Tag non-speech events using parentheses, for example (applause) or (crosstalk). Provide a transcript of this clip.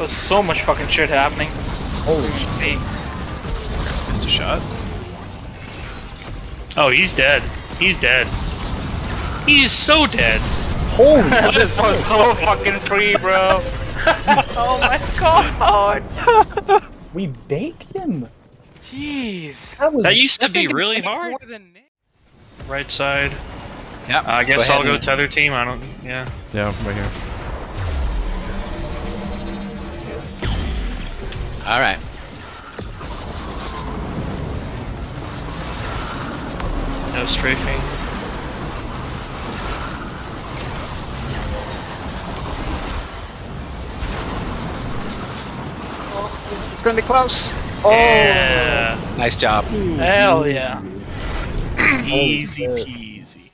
There's so much fucking shit happening. Holy shit. Missed a shot. Oh, he's dead. He's dead. He's so dead. Holy (laughs) this was so fucking free, bro. (laughs) oh my god. (laughs) We baked him. Jeez. That was That used to be really hard. More than Right side. Yeah. I guess ahead I'll go and- tether team. I don't. Yeah. Yeah, right here. All right. No strafing. It's gonna be close. Oh, Yeah. Nice job. Hell yeah. Easy peasy.